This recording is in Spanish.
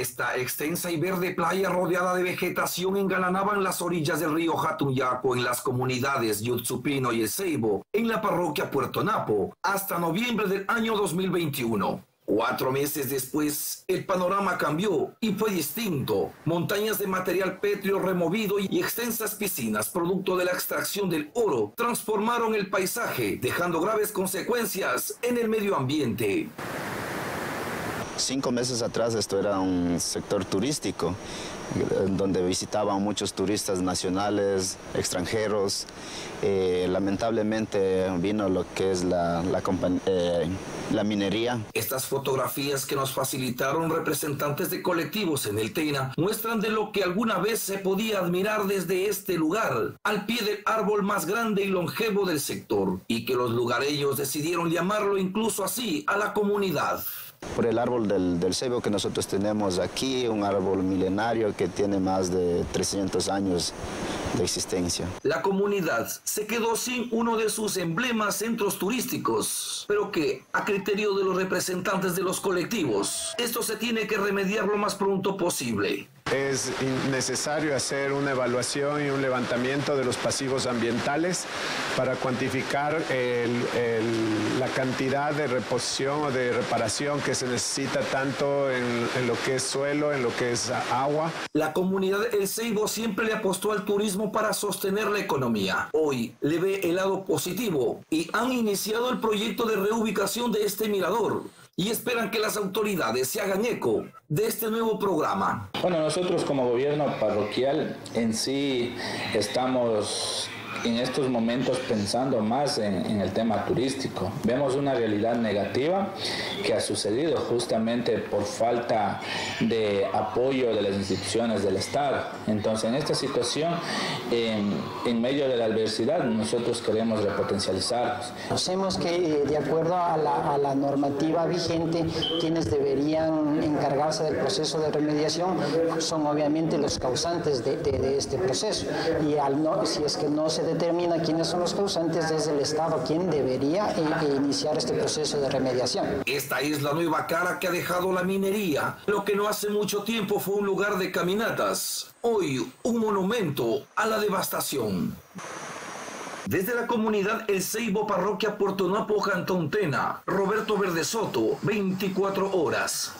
Esta extensa y verde playa rodeada de vegetación engalanaban las orillas del río Jatuyaco en las comunidades Yutsupino y Ezeibo, en la parroquia Puerto Napo, hasta noviembre del año 2021. Cuatro meses después, el panorama cambió y fue distinto. Montañas de material pétreo removido y extensas piscinas, producto de la extracción del oro, transformaron el paisaje, dejando graves consecuencias en el medio ambiente. Cinco meses atrás esto era un sector turístico, donde visitaban muchos turistas nacionales, extranjeros. Eh, lamentablemente vino lo que es la, eh, la, minería. Estas fotografías que nos facilitaron representantes de colectivos en el Tena muestran de lo que alguna vez se podía admirar desde este lugar, al pie del árbol más grande y longevo del sector, y que los lugareños decidieron llamarlo incluso así a la comunidad por el árbol del, del cebo que nosotros tenemos aquí, un árbol milenario que tiene más de 300 años de existencia. La comunidad se quedó sin uno de sus emblemas centros turísticos, pero que, a criterio de los representantes de los colectivos, esto se tiene que remediar lo más pronto posible es necesario hacer una evaluación y un levantamiento de los pasivos ambientales para cuantificar la cantidad de reposición o de reparación que se necesita tanto en, lo que es suelo, en lo que es agua. La comunidad El Ceibo siempre le apostó al turismo para sostener la economía. Hoy le ve el lado positivo y han iniciado el proyecto de reubicación de este mirador y esperan que las autoridades se hagan eco de este nuevo programa. Bueno, nosotros como gobierno parroquial en sí estamos en estos momentos pensando más en, el tema turístico. Vemos una realidad negativa que ha sucedido justamente por falta de apoyo de las instituciones del Estado. Entonces, en esta situación, en, medio de la adversidad, nosotros queremos repotencializarnos. Conocemos que, eh, de acuerdo a la, normativa vigente, quienes deberían encargarse del proceso de remediación son obviamente los causantes de, este proceso. Y al no, si es que no se determina quiénes son los causantes desde el Estado, quién debería eh, iniciar este proceso de remediación. Esta es la nueva cara que ha dejado la minería, lo que no hace mucho tiempo fue un lugar de caminatas, hoy un monumento a la devastación. Desde la comunidad El Ceibo, parroquia Puerto Napo, Cantontena, Roberto Verdesoto, 24 horas.